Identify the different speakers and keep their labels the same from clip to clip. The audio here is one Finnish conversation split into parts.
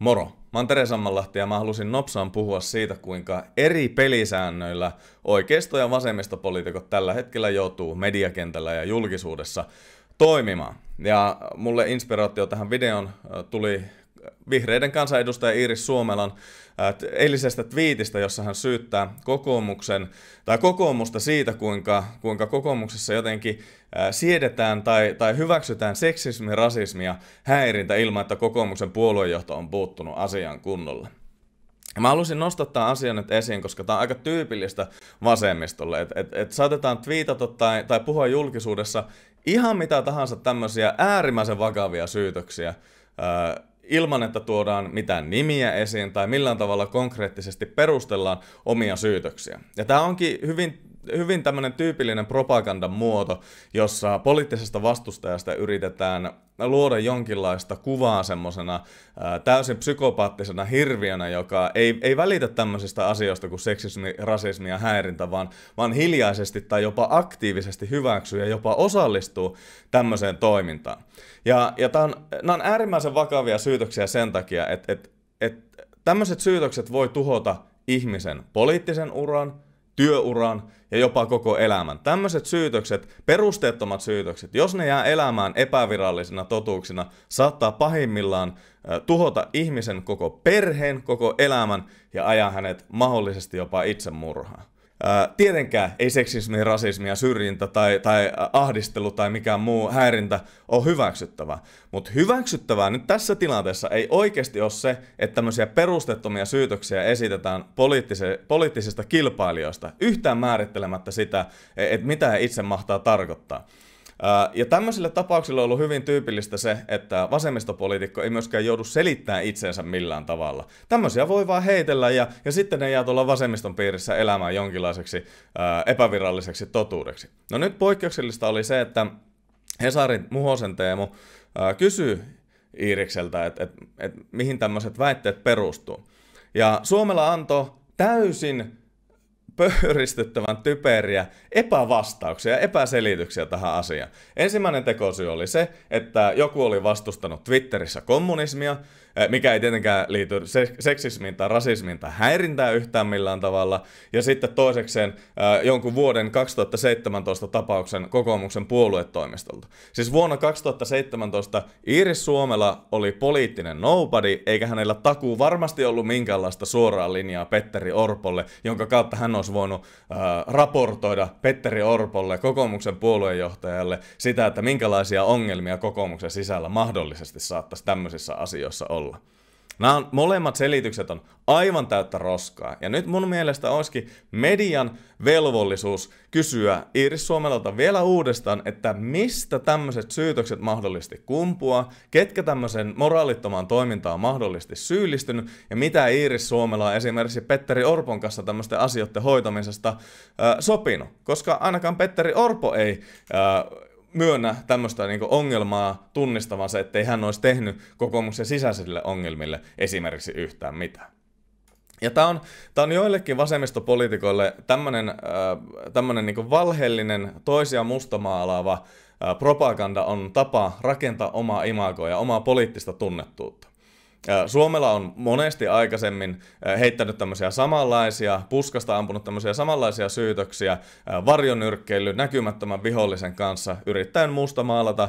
Speaker 1: Moro! Mä oon Tere Sammanlahti ja mä halusin nopsaan puhua siitä, kuinka eri pelisäännöillä oikeisto- ja vasemmistopoliitikot tällä hetkellä joutuu mediakentällä ja julkisuudessa toimimaan. Ja mulle inspiraatio tähän videon tuli vihreiden kansanedustaja Iiris Suomelan eilisestä twiitistä, jossa hän syyttää kokoomuksen, tai kokoomusta siitä, kuinka, kuinka kokoomuksessa jotenkin siedetään tai, tai hyväksytään seksismi, rasismi ja häirintä ilman, että kokoomuksen puoluejohto on puuttunut asian kunnolla. Mä halusin nostaa asian nyt esiin, koska tämä on aika tyypillistä vasemmistolle, että et, et saatetaan twiitata tai, tai puhua julkisuudessa ihan mitä tahansa tämmöisiä äärimmäisen vakavia syytöksiä ilman, että tuodaan mitään nimiä esiin tai millään tavalla konkreettisesti perustellaan omia syytöksiä. Ja tämä onkin hyvin hyvin tämmöinen tyypillinen propagandan muoto, jossa poliittisesta vastustajasta yritetään luoda jonkinlaista kuvaa semmoisena täysin psykopaattisena hirviönä, joka ei, ei välitä tämmöisistä asioista kuin seksismi, rasismi ja häirintä, vaan, vaan hiljaisesti tai jopa aktiivisesti hyväksyy ja jopa osallistuu tämmöiseen toimintaan. Ja, ja tämä on, nämä on äärimmäisen vakavia syytöksiä sen takia, että, että, että tämmöiset syytökset voi tuhota ihmisen poliittisen uran, työuran ja jopa koko elämän. Tämmöiset syytökset, perusteettomat syytökset, jos ne jää elämään epävirallisina totuuksina, saattaa pahimmillaan tuhota ihmisen koko perheen, koko elämän ja ajaa hänet mahdollisesti jopa itsemurhaan. Ää, tietenkään ei seksismi, rasismi ja syrjintä tai, tai ahdistelu tai mikään muu häirintä ole hyväksyttävää. Mutta hyväksyttävää nyt tässä tilanteessa ei oikeasti ole se, että tämmöisiä perustettomia syytöksiä esitetään poliittise- poliittisista kilpailijoista yhtään määrittelemättä sitä, e, että mitä he itse mahtaa tarkoittaa. Ja tämmöisille tapauksille on ollut hyvin tyypillistä se, että vasemmistopoliitikko ei myöskään joudu selittämään itsensä millään tavalla. Tämmöisiä voi vaan heitellä ja, ja sitten ne jää tuolla vasemmiston piirissä elämään jonkinlaiseksi ää, epäviralliseksi totuudeksi. No nyt poikkeuksellista oli se, että Hesarin Muhosen Teemu ää, kysyy Iirikseltä, että et, et, mihin tämmöiset väitteet perustuu. Ja Suomella antoi täysin pöyristyttävän typeriä epävastauksia ja epäselityksiä tähän asiaan. Ensimmäinen tekosyy oli se, että joku oli vastustanut Twitterissä kommunismia, mikä ei tietenkään liity seksismiin tai rasismiin tai häirintään yhtään millään tavalla. Ja sitten toisekseen eh, jonkun vuoden 2017 tapauksen kokoomuksen puoluetoimistolta. Siis vuonna 2017 Iiris Suomela oli poliittinen nobody, eikä hänellä takuu varmasti ollut minkäänlaista suoraa linjaa Petteri Orpolle, jonka kautta hän olisi voinut äh, raportoida Petteri Orpolle, kokoomuksen puoluejohtajalle, sitä, että minkälaisia ongelmia kokoomuksen sisällä mahdollisesti saattaisi tämmöisissä asioissa olla olla. Nämä on, molemmat selitykset on aivan täyttä roskaa. Ja nyt mun mielestä olisikin median velvollisuus kysyä Iiris Suomelalta vielä uudestaan, että mistä tämmöiset syytökset mahdollisesti kumpua, ketkä tämmöisen moraalittomaan toimintaan on mahdollisesti syyllistynyt, ja mitä Iiris Suomela on esimerkiksi Petteri Orpon kanssa tämmöisten asioiden hoitamisesta äh, sopinut. Koska ainakaan Petteri Orpo ei äh, myönnä tämmöistä niin ongelmaa tunnistavansa, ettei hän olisi tehnyt kokoomuksen sisäisille ongelmille esimerkiksi yhtään mitään. Ja tämä on, tää on joillekin vasemmistopoliitikoille tämmöinen äh, niin valheellinen, toisia mustamaalaava äh, propaganda on tapa rakentaa omaa imagoa ja omaa poliittista tunnettuutta. Suomella on monesti aikaisemmin heittänyt tämmöisiä samanlaisia, puskasta ampunut tämmöisiä samanlaisia syytöksiä varjonyrkkeily näkymättömän vihollisen kanssa, yrittäen musta maalata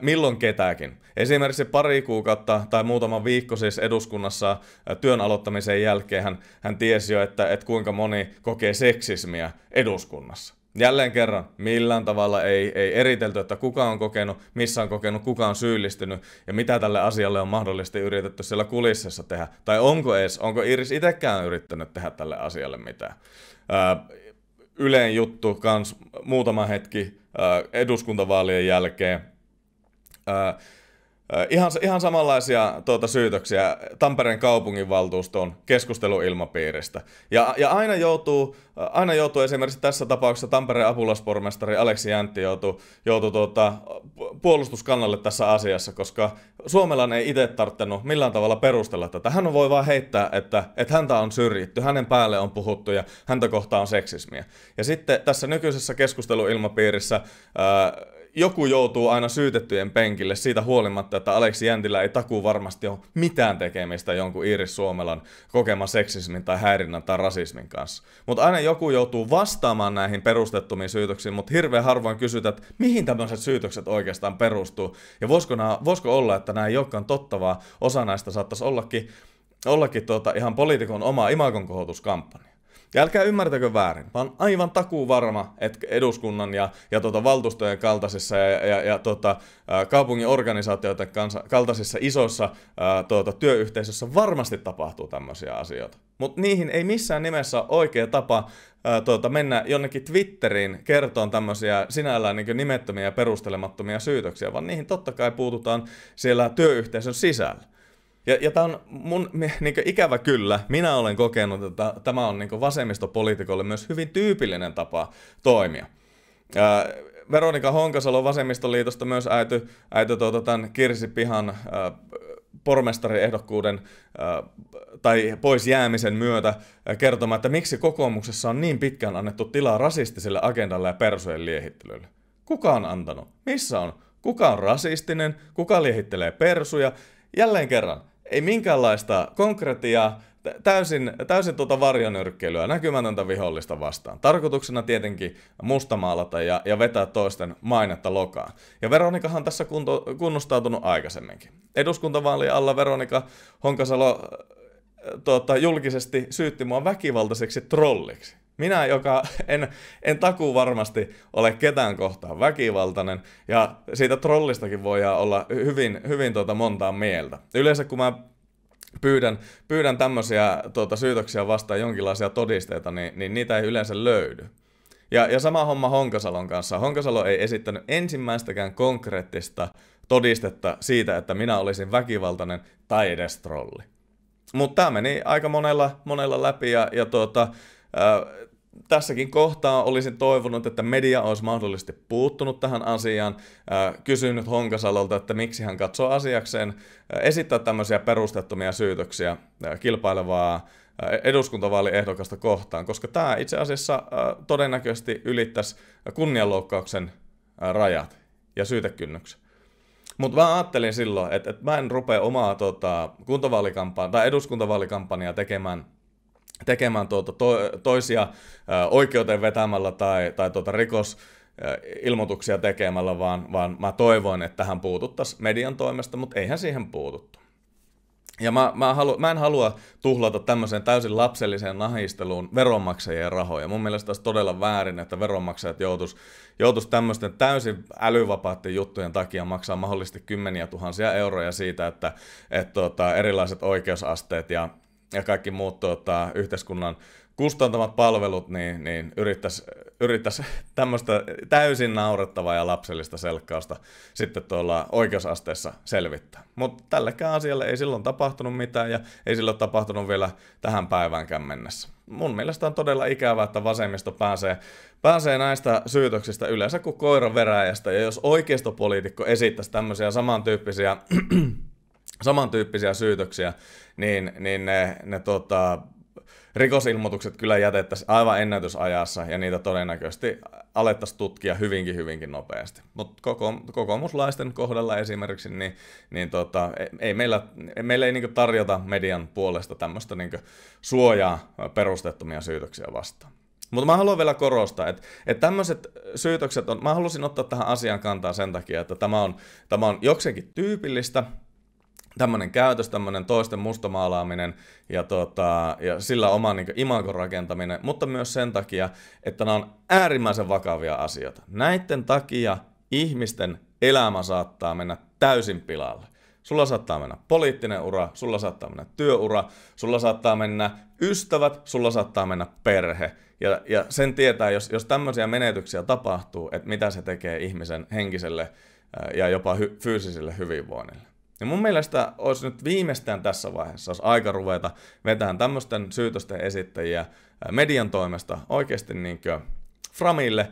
Speaker 1: milloin ketäkin. Esimerkiksi pari kuukautta tai muutama viikko siis eduskunnassa työn aloittamisen jälkeen hän, hän tiesi jo, että, että kuinka moni kokee seksismiä eduskunnassa. Jälleen kerran, millään tavalla ei, ei eritelty, että kuka on kokenut, missä on kokenut, kuka on syyllistynyt ja mitä tälle asialle on mahdollisesti yritetty siellä kulississa tehdä. Tai onko edes, onko Iris itsekään yrittänyt tehdä tälle asialle mitään. Ää, yleen juttu kans muutama hetki ää, eduskuntavaalien jälkeen. Ää, Ihan, ihan samanlaisia tuota, syytöksiä Tampereen kaupunginvaltuuston keskusteluilmapiiristä. Ja, ja aina, joutuu, aina joutuu esimerkiksi tässä tapauksessa Tampereen apulaspormestari Aleksi Jäntti joutuu, joutuu tuota, puolustuskannalle tässä asiassa, koska suomalainen ei itse tarttenut millään tavalla perustella tätä. Hän voi vain heittää, että, että häntä on syrjitty, hänen päälle on puhuttu ja häntä kohtaan on seksismiä. Ja sitten tässä nykyisessä keskusteluilmapiirissä ää, joku joutuu aina syytettyjen penkille siitä huolimatta, että Aleksi Jäntillä ei takuu varmasti ole mitään tekemistä jonkun Iiris Suomelan kokema seksismin tai häirinnän tai rasismin kanssa. Mutta aina joku joutuu vastaamaan näihin perustettumiin syytöksiin, mutta hirveän harvoin kysytään, että mihin tämmöiset syytökset oikeastaan perustuu. Ja voisiko, nämä, voisiko olla, että nämä ei olekaan tottavaa, osa näistä saattaisi ollakin, ollakin tuota, ihan poliitikon oma imagon kohotuskampanja. Ja älkää ymmärtäkö väärin, vaan aivan takuu varma, että eduskunnan ja, ja tota, valtuustojen kaltaisissa ja, ja, ja tota, kaupungin organisaatioiden kanssa, kaltaisissa isoissa ää, tota, työyhteisöissä varmasti tapahtuu tämmöisiä asioita. Mutta niihin ei missään nimessä ole oikea tapa ää, tota, mennä jonnekin Twitteriin kertoon tämmöisiä sinällään niin nimettömiä ja perustelemattomia syytöksiä, vaan niihin totta kai puututaan siellä työyhteisön sisällä. Ja, ja tämä on mun niin ikävä kyllä, minä olen kokenut, että tämä on niin vasemmistopoliitikolle myös hyvin tyypillinen tapa toimia. Ää, Veronika Honkasalo Vasemmistoliitosta myös äity, äity tuota, tämän Kirsipihan ää, pormestariehdokkuuden tai pois jäämisen myötä ää, kertomaan, että miksi kokoomuksessa on niin pitkään annettu tilaa rasistiselle agendalle ja persojen liehittelylle. Kuka on antanut? Missä on? Kuka on rasistinen? Kuka liehittelee persuja? Jälleen kerran, ei minkäänlaista konkretiaa, täysin, täysin tuota varjonyrkkeilyä, näkymätöntä vihollista vastaan. Tarkoituksena tietenkin mustamaalata ja, ja vetää toisten mainetta lokaan. Ja Veronikahan on tässä kunto, kunnostautunut aikaisemminkin. Eduskuntavaalien alla Veronika Honkasalo tuota, julkisesti syytti mua väkivaltaiseksi trolliksi. Minä, joka en, en takuu varmasti ole ketään kohtaan väkivaltainen, ja siitä trollistakin voi olla hyvin, hyvin tuota montaa mieltä. Yleensä kun mä pyydän, pyydän tämmöisiä tuota, syytöksiä vastaan jonkinlaisia todisteita, niin, niin niitä ei yleensä löydy. Ja, ja sama homma Honkasalon kanssa. Honkasalo ei esittänyt ensimmäistäkään konkreettista todistetta siitä, että minä olisin väkivaltainen tai edes trolli. Mutta tämä meni aika monella, monella läpi ja, ja tuota, tässäkin kohtaa olisin toivonut, että media olisi mahdollisesti puuttunut tähän asiaan, kysynyt Honkasalolta, että miksi hän katsoo asiakseen esittää tämmöisiä perustettomia syytöksiä kilpailevaa eduskuntavaaliehdokasta kohtaan, koska tämä itse asiassa todennäköisesti ylittäisi kunnianloukkauksen rajat ja syytekynnyksen. Mutta mä ajattelin silloin, että, että mä en rupea omaa tota, kuntavaalikampanjaa tai eduskuntavaalikampanjaa tekemään tekemään tuota to, toisia oikeuteen vetämällä tai, tai tuota rikos, ilmoituksia tekemällä, vaan, vaan mä toivoin, että tähän puututtaisiin median toimesta, mutta eihän siihen puututtu. Ja mä, mä, halu, mä en halua tuhlata tämmöiseen täysin lapselliseen nahisteluun veronmaksajien rahoja. Mun mielestä olisi todella väärin, että veronmaksajat joutuisi joutuis tämmöisten täysin älyvapaiden juttujen takia maksaa mahdollisesti kymmeniä tuhansia euroja siitä, että et, tota, erilaiset oikeusasteet ja ja kaikki muut tuota, yhteiskunnan kustantamat palvelut, niin, niin yrittäisi yrittäisi tämmöistä täysin naurettavaa ja lapsellista selkkausta sitten tuolla oikeusasteessa selvittää. Mutta tällekään asialle ei silloin tapahtunut mitään ja ei silloin tapahtunut vielä tähän päiväänkään mennessä. Mun mielestä on todella ikävää, että vasemmisto pääsee, pääsee näistä syytöksistä yleensä kuin koiran veräjästä. Ja jos oikeistopoliitikko esittäisi tämmöisiä samantyyppisiä samantyyppisiä syytöksiä, niin, niin ne, ne tota, rikosilmoitukset kyllä jätettäisiin aivan ennätysajassa ja niitä todennäköisesti alettaisiin tutkia hyvinkin hyvinkin nopeasti. Mutta koko, kokoomuslaisten kohdalla esimerkiksi, niin, niin tota, ei meillä, meillä ei niinku tarjota median puolesta tämmöistä niinku suojaa perustettomia syytöksiä vastaan. Mutta mä haluan vielä korostaa, että, että tämmöiset syytökset on, mä halusin ottaa tähän asian kantaa sen takia, että tämä on, tämä on jokseenkin tyypillistä, tämmöinen käytös, tämmöinen toisten mustamaalaaminen ja, tota, ja sillä oman niin imagon rakentaminen, mutta myös sen takia, että nämä on äärimmäisen vakavia asioita. Näiden takia ihmisten elämä saattaa mennä täysin pilalle. Sulla saattaa mennä poliittinen ura, sulla saattaa mennä työura, sulla saattaa mennä ystävät, sulla saattaa mennä perhe. Ja, ja sen tietää, jos, jos tämmöisiä menetyksiä tapahtuu, että mitä se tekee ihmisen henkiselle ja jopa hy- fyysiselle hyvinvoinnille. Ja mun mielestä olisi nyt viimeistään tässä vaiheessa olisi aika ruveta vetämään tämmöisten syytösten esittäjiä median toimesta oikeasti niin framille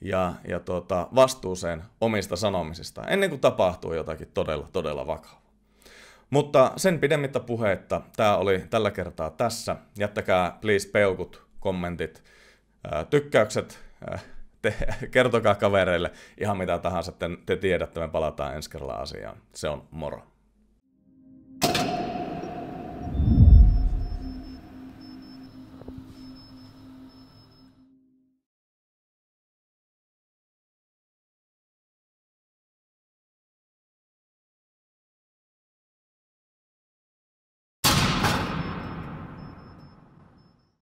Speaker 1: ja, ja tuota, vastuuseen omista sanomisista, ennen kuin tapahtuu jotakin todella, todella vakavaa. Mutta sen pidemmittä puheetta, tämä oli tällä kertaa tässä. Jättäkää please peukut, kommentit, tykkäykset te, kertokaa kavereille ihan mitä tahansa te, te tiedätte, me palataan ensi kerralla asiaan. Se on moro.